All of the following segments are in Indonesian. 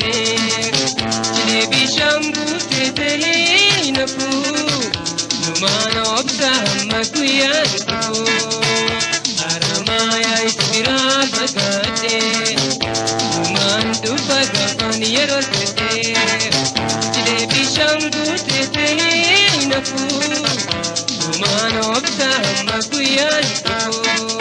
కుంటే జిలేబీ శంకుతే తెలియనపు నుమానోత్సాహమ్మకుయానపు అరమాయ ఇస్మిరాల్బగతే నుమాందు భగవనియరొసతే జిలేబీ శంకుతే తెలియనపు నుమానోత్సాహమ్మకుయానపు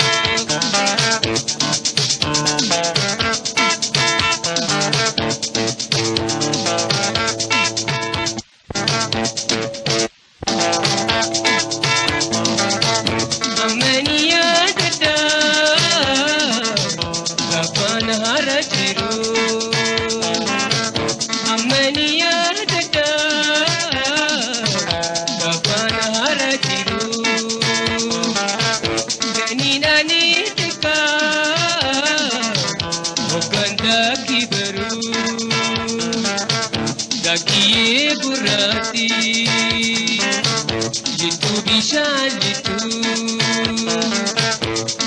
gurraatti. Jitu bishaan jitu.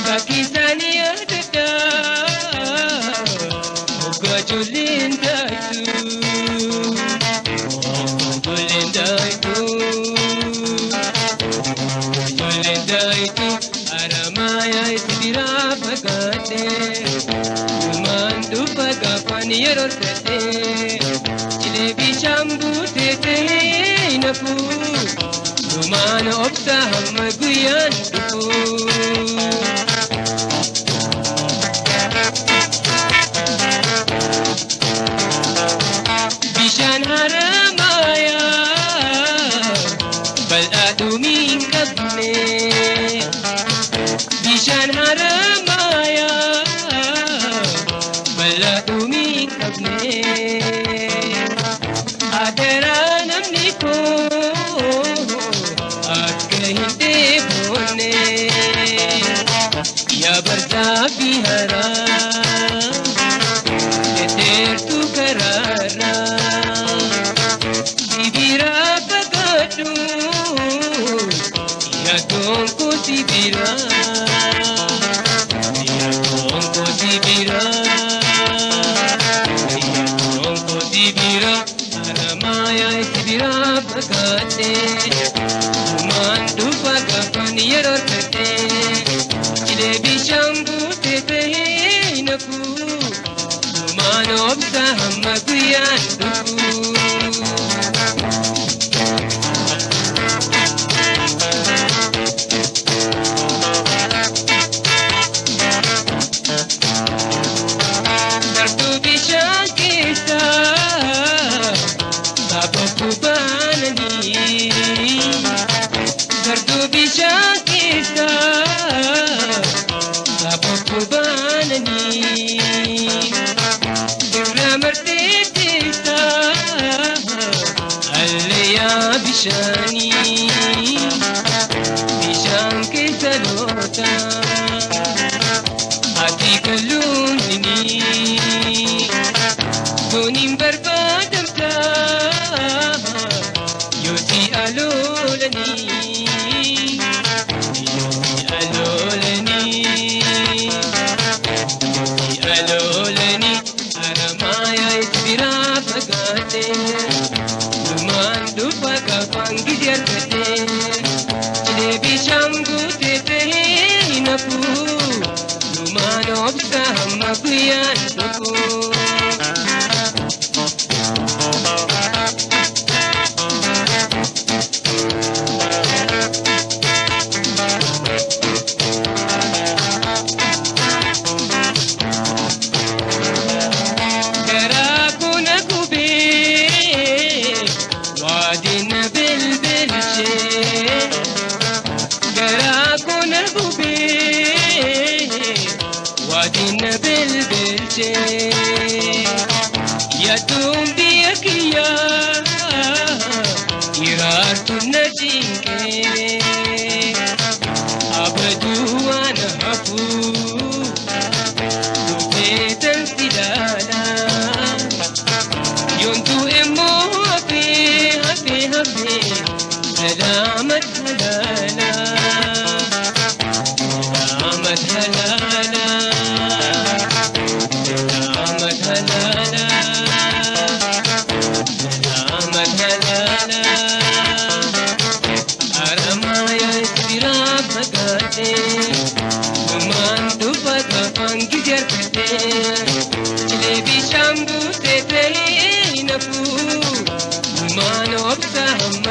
Bakki isaanii adda Hoggaa ijoolleen taatu Ijoolleen taatu Ijoolleen taatu Haramaayaa itti biraa fagaatee Dhumaan dhufa gaafaan yeroo argatee Jilee nafuu Dhumaan obsa hamma guyyaan dhufu. Bishaan haramaayaa bal'aa dhumii hin qabne. Bishaan haramaayaa bal'aa dhumii sira bhagate mandu bhagavaniyar kate ile bi shambu te pe naku manobda hamakuyan duku Krishna शौक का हम अभियान को। Я тут.